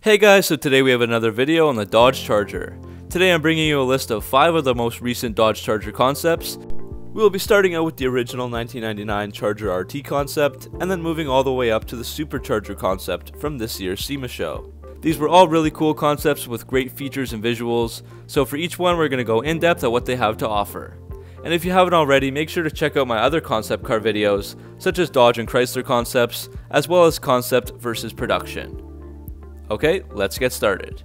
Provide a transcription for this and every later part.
Hey guys, so today we have another video on the Dodge Charger. Today I'm bringing you a list of 5 of the most recent Dodge Charger concepts. We will be starting out with the original 1999 Charger RT concept, and then moving all the way up to the Supercharger concept from this year's SEMA show. These were all really cool concepts with great features and visuals, so for each one we're going to go in depth at what they have to offer. And if you haven't already, make sure to check out my other concept car videos, such as Dodge and Chrysler concepts, as well as concept versus production. Okay, let's get started.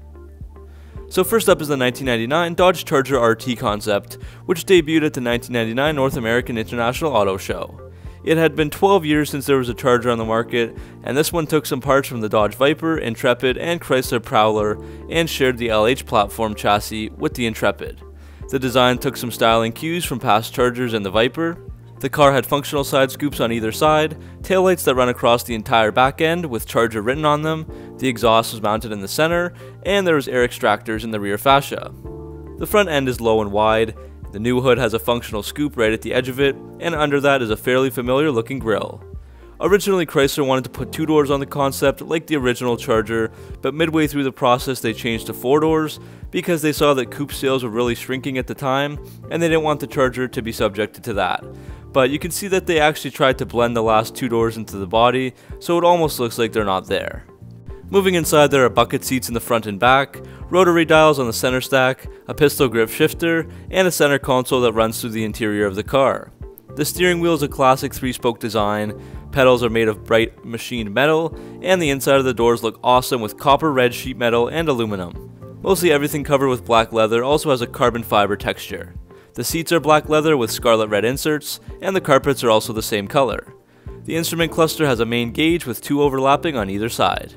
So first up is the 1999 Dodge Charger RT concept, which debuted at the 1999 North American International Auto Show. It had been 12 years since there was a Charger on the market, and this one took some parts from the Dodge Viper, Intrepid, and Chrysler Prowler, and shared the LH platform chassis with the Intrepid. The design took some styling cues from past Chargers and the Viper, the car had functional side scoops on either side, taillights that run across the entire back end with Charger written on them, the exhaust was mounted in the center, and there was air extractors in the rear fascia. The front end is low and wide, the new hood has a functional scoop right at the edge of it, and under that is a fairly familiar looking grille. Originally, Chrysler wanted to put two doors on the concept, like the original Charger, but midway through the process they changed to four doors because they saw that coupe sales were really shrinking at the time, and they didn't want the Charger to be subjected to that but you can see that they actually tried to blend the last two doors into the body, so it almost looks like they're not there. Moving inside there are bucket seats in the front and back, rotary dials on the center stack, a pistol grip shifter, and a center console that runs through the interior of the car. The steering wheel is a classic 3-spoke design, pedals are made of bright machined metal, and the inside of the doors look awesome with copper red sheet metal and aluminum. Mostly everything covered with black leather also has a carbon fiber texture. The seats are black leather with scarlet red inserts, and the carpets are also the same color. The instrument cluster has a main gauge with two overlapping on either side.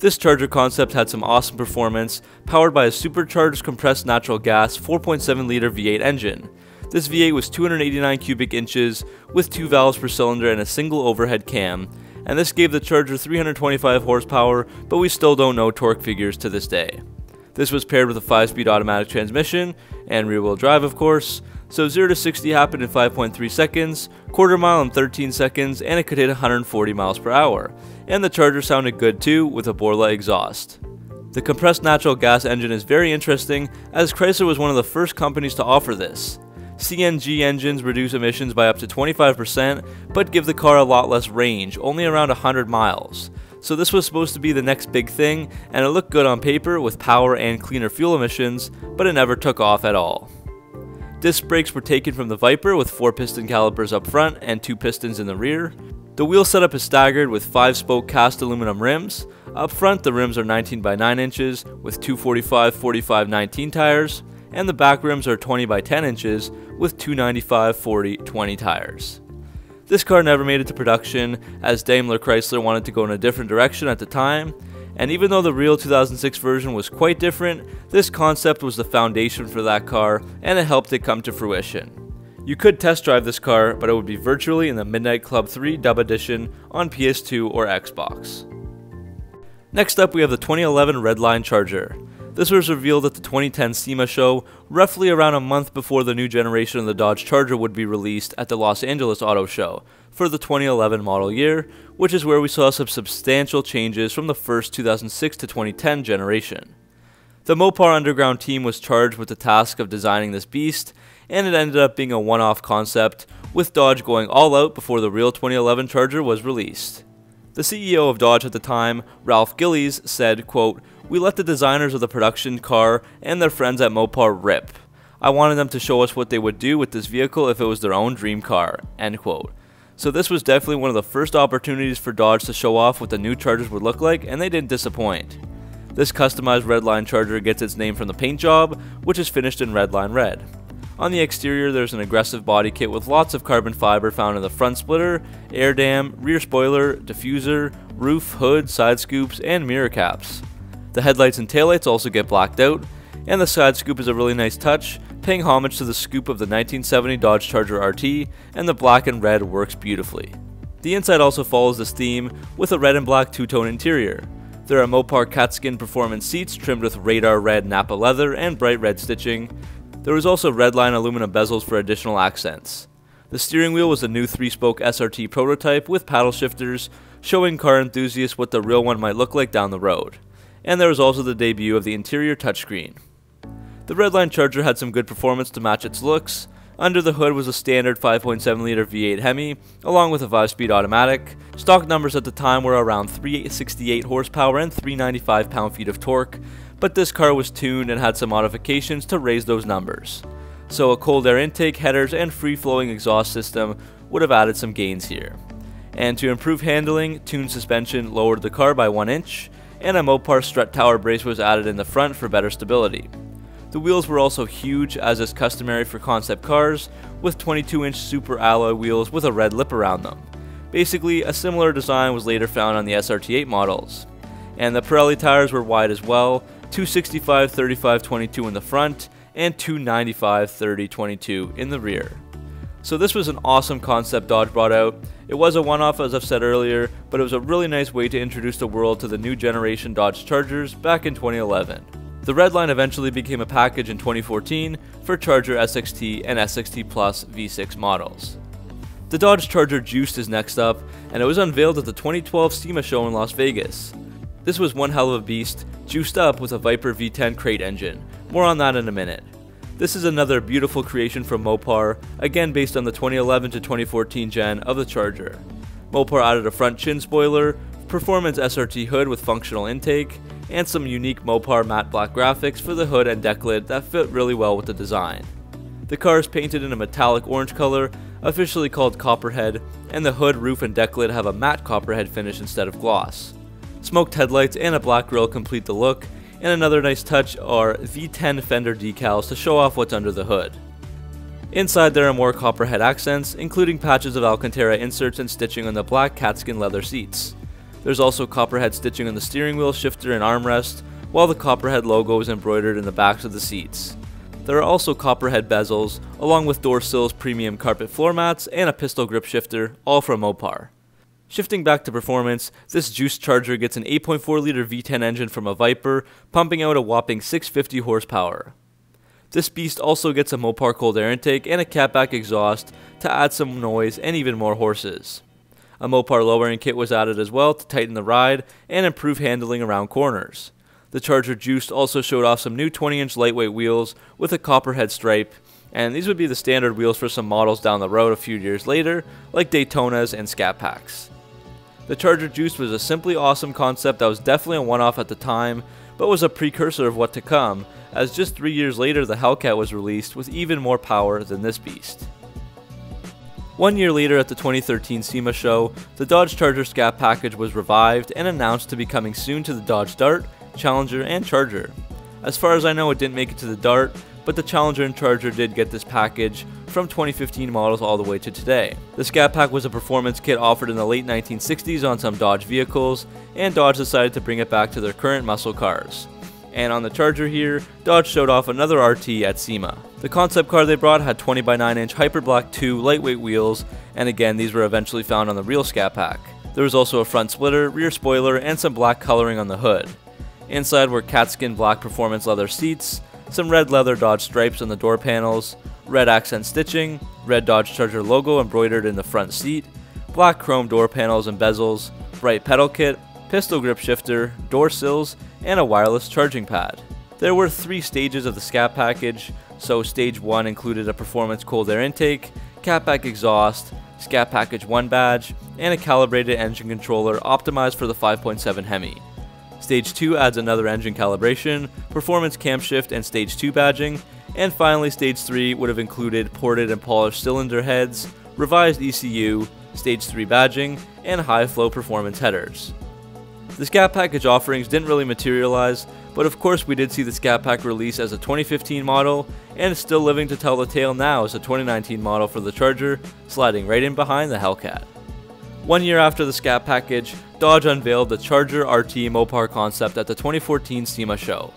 This charger concept had some awesome performance, powered by a supercharged compressed natural gas 4.7 liter V8 engine. This V8 was 289 cubic inches, with two valves per cylinder and a single overhead cam, and this gave the Charger 325 horsepower, but we still don't know torque figures to this day. This was paired with a 5-speed automatic transmission and rear-wheel drive of course, so 0 to 60 happened in 5.3 seconds, quarter mile in 13 seconds, and it could hit 140 miles per hour. And the Charger sounded good too, with a Borla exhaust. The compressed natural gas engine is very interesting, as Chrysler was one of the first companies to offer this. CNG engines reduce emissions by up to 25%, but give the car a lot less range, only around 100 miles. So this was supposed to be the next big thing, and it looked good on paper with power and cleaner fuel emissions, but it never took off at all. Disc brakes were taken from the Viper with 4 piston calipers up front and 2 pistons in the rear. The wheel setup is staggered with 5 spoke cast aluminum rims. Up front the rims are 19 by 9 inches with 245 45 19 tires, and the back rims are 20 by 10 inches with 295 40 20 tires. This car never made it to production, as Daimler Chrysler wanted to go in a different direction at the time, and even though the real 2006 version was quite different, this concept was the foundation for that car, and it helped it come to fruition. You could test drive this car, but it would be virtually in the Midnight Club 3 Dub Edition on PS2 or Xbox. Next up we have the 2011 Redline Charger. This was revealed at the 2010 SEMA show, roughly around a month before the new generation of the Dodge Charger would be released at the Los Angeles Auto Show for the 2011 model year, which is where we saw some substantial changes from the first 2006 to 2010 generation. The Mopar Underground team was charged with the task of designing this beast, and it ended up being a one-off concept, with Dodge going all out before the real 2011 Charger was released. The CEO of Dodge at the time, Ralph Gilles, said, quote, we let the designers of the production car and their friends at Mopar rip. I wanted them to show us what they would do with this vehicle if it was their own dream car. End quote. So this was definitely one of the first opportunities for Dodge to show off what the new Chargers would look like, and they didn't disappoint. This customized Redline Charger gets its name from the paint job, which is finished in Redline Red. On the exterior, there's an aggressive body kit with lots of carbon fiber found in the front splitter, air dam, rear spoiler, diffuser, roof, hood, side scoops, and mirror caps. The headlights and taillights also get blacked out, and the side scoop is a really nice touch, paying homage to the scoop of the 1970 Dodge Charger RT, and the black and red works beautifully. The inside also follows this theme with a red and black two-tone interior. There are Mopar Catskin Performance seats trimmed with radar red Nappa leather and bright red stitching. There was also redline aluminum bezels for additional accents. The steering wheel was a new 3-spoke SRT prototype with paddle shifters, showing car enthusiasts what the real one might look like down the road and there was also the debut of the interior touchscreen. The Redline Charger had some good performance to match its looks. Under the hood was a standard 5.7 liter V8 Hemi, along with a 5 speed automatic. Stock numbers at the time were around 368 horsepower and 395 pound feet of torque, but this car was tuned and had some modifications to raise those numbers. So a cold air intake, headers, and free flowing exhaust system would have added some gains here. And to improve handling, tuned suspension lowered the car by 1 inch, and a Mopar strut tower brace was added in the front for better stability. The wheels were also huge, as is customary for concept cars, with 22 inch super alloy wheels with a red lip around them. Basically, a similar design was later found on the SRT8 models. And the Pirelli tires were wide as well, 265 35 22 in the front, and 295 30 22 in the rear. So this was an awesome concept Dodge brought out. It was a one-off as I've said earlier, but it was a really nice way to introduce the world to the new generation Dodge Chargers back in 2011. The Redline eventually became a package in 2014 for Charger SXT and SXT Plus V6 models. The Dodge Charger Juiced is next up, and it was unveiled at the 2012 SEMA show in Las Vegas. This was one hell of a beast, juiced up with a Viper V10 crate engine. More on that in a minute. This is another beautiful creation from Mopar, again based on the 2011 to 2014 gen of the Charger. Mopar added a front chin spoiler, performance SRT hood with functional intake, and some unique Mopar matte black graphics for the hood and deck lid that fit really well with the design. The car is painted in a metallic orange color, officially called Copperhead, and the hood, roof, and deck lid have a matte Copperhead finish instead of gloss. Smoked headlights and a black grille complete the look, and another nice touch are V10 fender decals to show off what's under the hood. Inside there are more Copperhead accents, including patches of Alcantara inserts and stitching on the black catskin leather seats. There's also copperhead stitching on the steering wheel, shifter, and armrest, while the copperhead logo is embroidered in the backs of the seats. There are also copperhead bezels, along with door sills, premium carpet floor mats, and a pistol grip shifter, all from Mopar. Shifting back to performance, this juice charger gets an 8.4 liter V10 engine from a Viper, pumping out a whopping 650 horsepower. This beast also gets a Mopar cold air intake and a catback exhaust to add some noise and even more horses. A Mopar lowering kit was added as well to tighten the ride and improve handling around corners. The Charger Juiced also showed off some new 20 inch lightweight wheels with a copperhead stripe, and these would be the standard wheels for some models down the road a few years later, like Daytonas and Scat Packs. The Charger Juice was a simply awesome concept that was definitely a one off at the time, but was a precursor of what to come, as just three years later the Hellcat was released with even more power than this beast. One year later at the 2013 SEMA show, the Dodge Charger Scat package was revived and announced to be coming soon to the Dodge Dart, Challenger, and Charger. As far as I know, it didn't make it to the Dart, but the Challenger and Charger did get this package from 2015 models all the way to today. The Scat Pack was a performance kit offered in the late 1960s on some Dodge vehicles, and Dodge decided to bring it back to their current muscle cars. And on the Charger here, Dodge showed off another RT at SEMA. The concept car they brought had 20 by 9 inch Hyper Black 2 lightweight wheels, and again these were eventually found on the real Scat Pack. There was also a front splitter, rear spoiler, and some black coloring on the hood. Inside were catskin black performance leather seats, some red leather Dodge stripes on the door panels, red accent stitching, red Dodge Charger logo embroidered in the front seat, black chrome door panels and bezels, bright pedal kit, pistol grip shifter, door sills, and a wireless charging pad. There were three stages of the SCAT package, so stage 1 included a performance cold air intake, catback exhaust, SCAT package 1 badge, and a calibrated engine controller optimized for the 5.7 Hemi. Stage 2 adds another engine calibration, performance camshaft and stage 2 badging, and finally stage 3 would have included ported and polished cylinder heads, revised ECU, stage 3 badging, and high flow performance headers. The Scat Package offerings didn't really materialize, but of course we did see the Scat Pack release as a 2015 model, and still living to tell the tale now as a 2019 model for the Charger, sliding right in behind the Hellcat. One year after the Scat Package, Dodge unveiled the Charger RT Mopar concept at the 2014 SEMA show.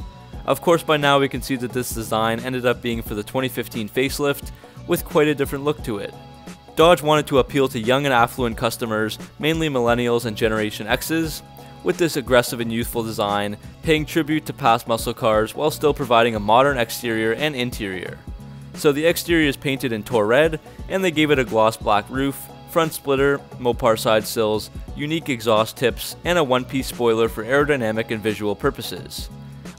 Of course by now we can see that this design ended up being for the 2015 facelift, with quite a different look to it. Dodge wanted to appeal to young and affluent customers, mainly millennials and Generation X's, with this aggressive and youthful design, paying tribute to past muscle cars while still providing a modern exterior and interior. So the exterior is painted in TorRed, and they gave it a gloss black roof, front splitter, Mopar side sills, unique exhaust tips, and a one-piece spoiler for aerodynamic and visual purposes.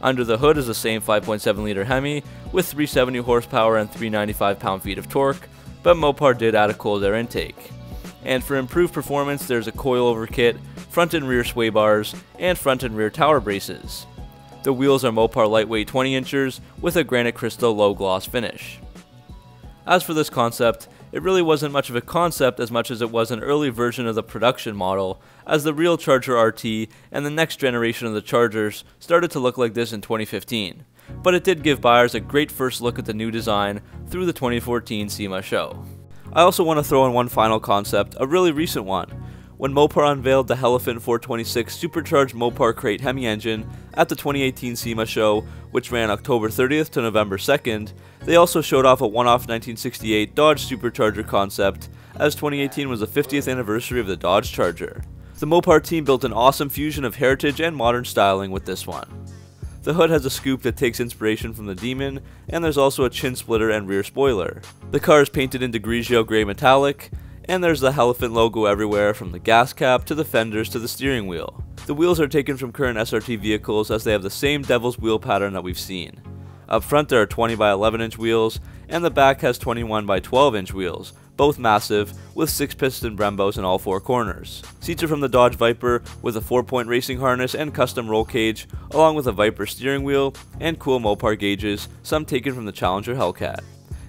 Under the hood is the same 5.7 liter Hemi with 370 horsepower and 395 pound-feet of torque, but Mopar did add a cold air intake. And for improved performance, there's a coilover kit, front and rear sway bars, and front and rear tower braces. The wheels are Mopar lightweight 20 inchers with a granite crystal low gloss finish. As for this concept, it really wasn't much of a concept as much as it was an early version of the production model, as the real Charger RT and the next generation of the Chargers started to look like this in 2015. But it did give buyers a great first look at the new design through the 2014 SEMA show. I also want to throw in one final concept, a really recent one, when Mopar unveiled the Hellephant 426 supercharged Mopar Crate Hemi engine at the 2018 SEMA show, which ran October 30th to November 2nd, they also showed off a one-off 1968 Dodge Supercharger concept, as 2018 was the 50th anniversary of the Dodge Charger. The Mopar team built an awesome fusion of heritage and modern styling with this one. The hood has a scoop that takes inspiration from the Demon, and there's also a chin splitter and rear spoiler. The car is painted into Grigio Grey Metallic, and there's the Hellephant logo everywhere from the gas cap to the fenders to the steering wheel. The wheels are taken from current SRT vehicles as they have the same devil's wheel pattern that we've seen. Up front there are 20 by 11 inch wheels, and the back has 21 by 12 inch wheels, both massive, with 6 piston Brembos in all four corners. Seats are from the Dodge Viper with a 4-point racing harness and custom roll cage, along with a Viper steering wheel and cool Mopar gauges, some taken from the Challenger Hellcat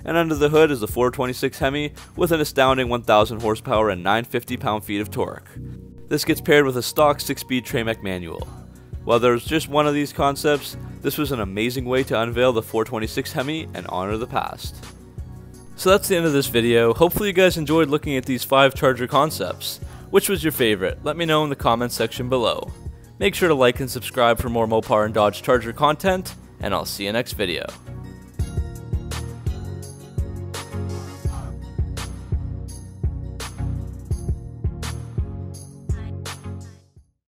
and under the hood is the 426 Hemi with an astounding 1000 horsepower and 950 pound-feet of torque. This gets paired with a stock 6-speed Tremec manual. While there was just one of these concepts, this was an amazing way to unveil the 426 Hemi and honor the past. So that's the end of this video. Hopefully you guys enjoyed looking at these 5 Charger concepts. Which was your favorite? Let me know in the comments section below. Make sure to like and subscribe for more Mopar and Dodge Charger content, and I'll see you next video.